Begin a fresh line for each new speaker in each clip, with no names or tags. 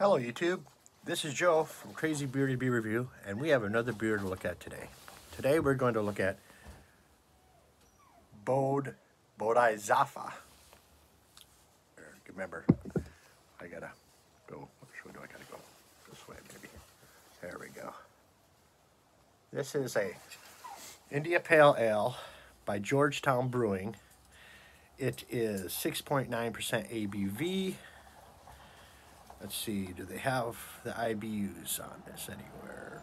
Hello YouTube, this is Joe from Crazy Bearded Beer Review and we have another beer to look at today. Today we're going to look at Bode Bodhizafa. Remember, I gotta go, which way do I gotta go? This way maybe. There we go. This is a India Pale Ale by Georgetown Brewing. It is 6.9% ABV. Let's see, do they have the IBUs on this anywhere?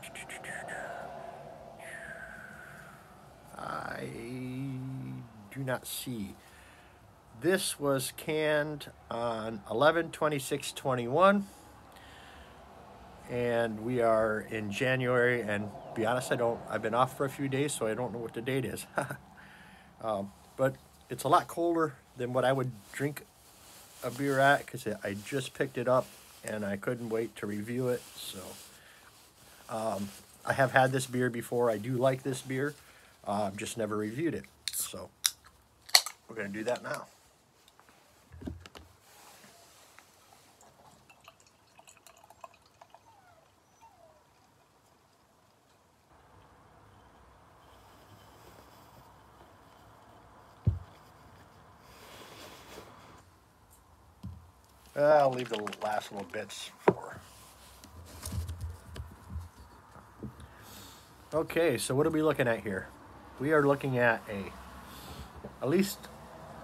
I do not see. This was canned on 11 26 21 and we are in January and be honest I don't I've been off for a few days so I don't know what the date is um, but it's a lot colder than what I would drink a beer at because I just picked it up and I couldn't wait to review it. So um, I have had this beer before. I do like this beer. Uh, I've just never reviewed it. So we're going to do that now. Uh, I'll leave the last little bits for. Okay, so what are we looking at here? We are looking at a, at least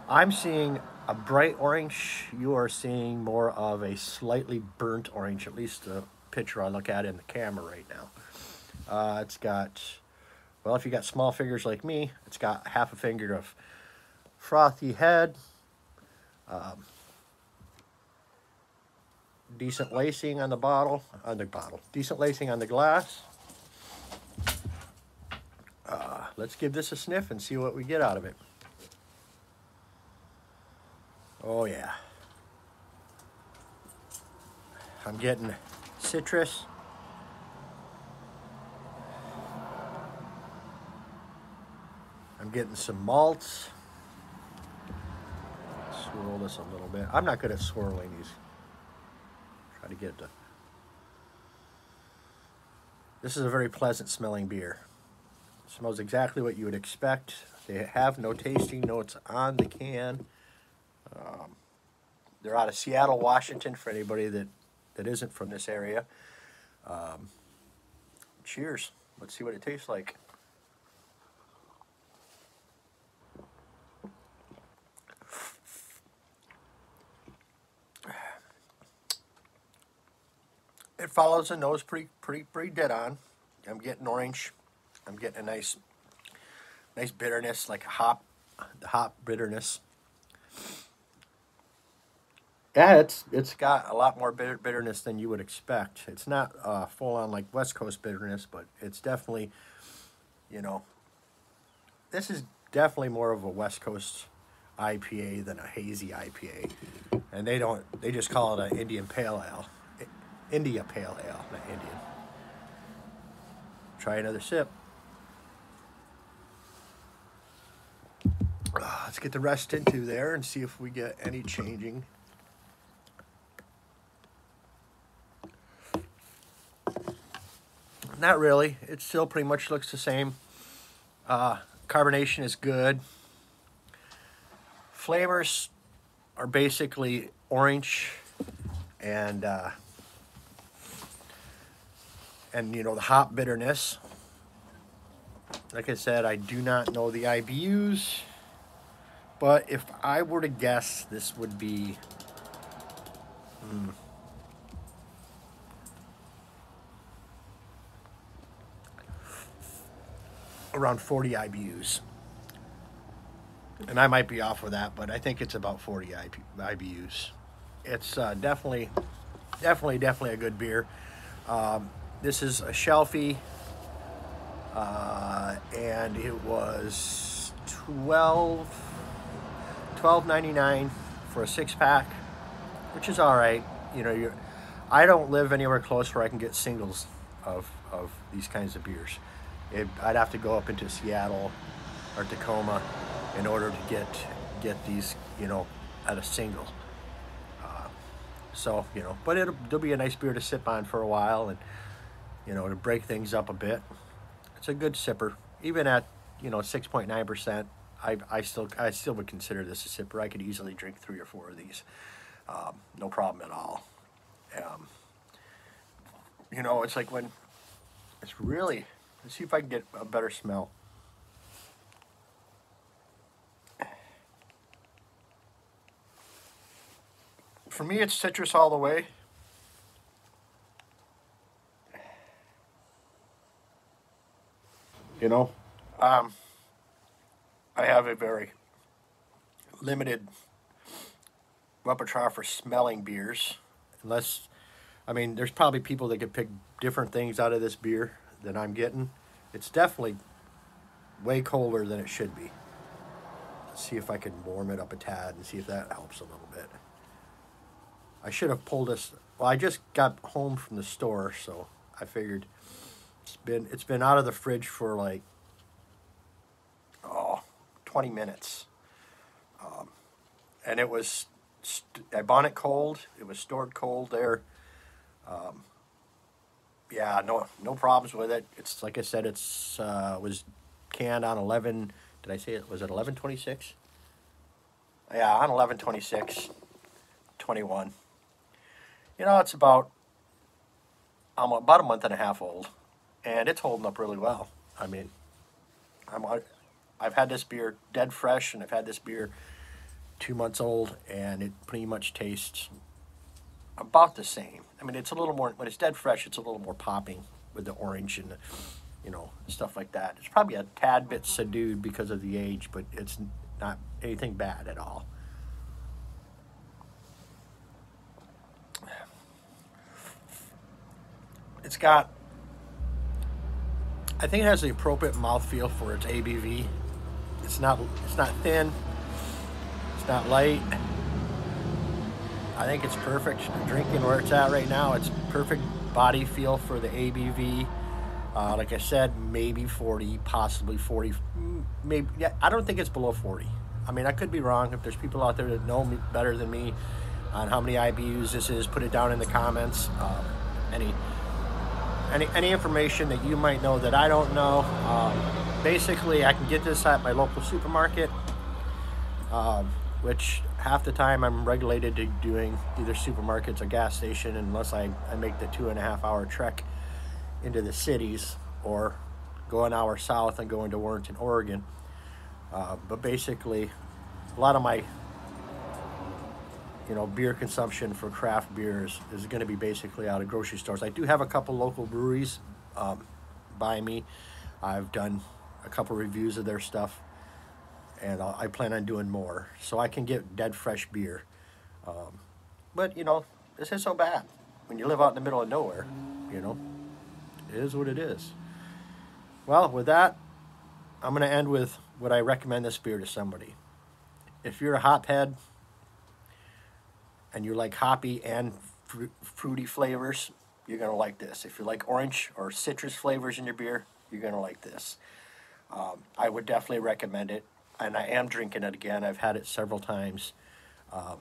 I'm seeing a bright orange. You are seeing more of a slightly burnt orange, at least the picture I look at in the camera right now. Uh, it's got, well, if you got small fingers like me, it's got half a finger of frothy head. Um, decent lacing on the bottle, on the bottle, decent lacing on the glass. Uh, let's give this a sniff and see what we get out of it. Oh yeah. I'm getting citrus. I'm getting some malts. Swirl this a little bit. I'm not good at swirling these Try to get it to. This is a very pleasant smelling beer. It smells exactly what you would expect. They have no tasting notes on the can. Um, they're out of Seattle, Washington, for anybody that, that isn't from this area. Um, cheers. Let's see what it tastes like. It follows the nose pretty, pretty, pretty dead on. I'm getting orange. I'm getting a nice, nice bitterness, like hop, the hop bitterness. Yeah, it's it's got a lot more bitter, bitterness than you would expect. It's not uh, full on like West Coast bitterness, but it's definitely, you know, this is definitely more of a West Coast IPA than a hazy IPA, and they don't they just call it an Indian Pale Ale. India Pale Ale, not Indian. Try another sip. Uh, let's get the rest into there and see if we get any changing. Not really. It still pretty much looks the same. Uh, carbonation is good. Flavors are basically orange and uh, and you know the hop bitterness. Like I said I do not know the IBUs but if I were to guess this would be hmm, around 40 IBUs and I might be off with that but I think it's about 40 IBUs it's uh, definitely definitely definitely a good beer. Um, this is a shelfie, uh, and it was 12 $12.99 for a six pack, which is all right. You know, you're, I don't live anywhere close where I can get singles of, of these kinds of beers. It, I'd have to go up into Seattle or Tacoma in order to get get these, you know, at a single. Uh, So you know, but it'll, it'll be a nice beer to sip on for a while, and you know, to break things up a bit. It's a good sipper, even at you know six point nine percent. I I still I still would consider this a sipper. I could easily drink three or four of these, um, no problem at all. Um, you know, it's like when it's really. Let's see if I can get a better smell. For me, it's citrus all the way. You know, um, I have a very limited repertoire for smelling beers, unless, I mean, there's probably people that could pick different things out of this beer than I'm getting. It's definitely way colder than it should be. Let's see if I can warm it up a tad and see if that helps a little bit. I should have pulled this. Well, I just got home from the store, so I figured it's been it's been out of the fridge for like oh 20 minutes, um, and it was st- I bought it cold. It was stored cold there. Um, yeah, no no problems with it. It's like I said, it's uh, was canned on 11. Did I say it was it 1126? Yeah, on 1126, 21. You know, it's about um, about a month and a half old, and it's holding up really well. I mean, I'm I've had this beer dead fresh, and I've had this beer two months old, and it pretty much tastes about the same. I mean, it's a little more when it's dead fresh. It's a little more popping with the orange and you know stuff like that. It's probably a tad bit subdued because of the age, but it's not anything bad at all. It's got, I think it has the appropriate mouthfeel for its ABV. It's not, it's not thin. It's not light. I think it's perfect drinking where it's at right now. It's perfect body feel for the ABV. Uh, like I said, maybe 40, possibly 40. Maybe yeah. I don't think it's below 40. I mean, I could be wrong. If there's people out there that know me better than me on how many IBUs this is, put it down in the comments. Um, any any, any information that you might know that I don't know. Um, basically, I can get this at my local supermarket, um, which half the time I'm regulated to doing either supermarkets or gas station unless I, I make the two and a half hour trek into the cities or go an hour south and go into Warrenton, Oregon. Uh, but basically, a lot of my you know, beer consumption for craft beers is going to be basically out of grocery stores. I do have a couple local breweries um, by me. I've done a couple reviews of their stuff, and I'll, plan on doing more. So I can get dead fresh beer. Um, but, you know, this is so bad. When you live out in the middle of nowhere, you know, it is what it is. Well, with that, I'm going to end with would I recommend this beer to somebody? If you're a hophead, and you like hoppy and fr- fruity flavors, you're going to like this. If you like orange or citrus flavors in your beer, you're going to like this. Um, I would definitely recommend it, and I am drinking it again. I've had it several times. Um,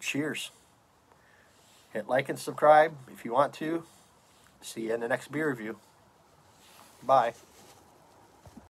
cheers. Hit like and subscribe if you want to. See you in the next beer review. Bye.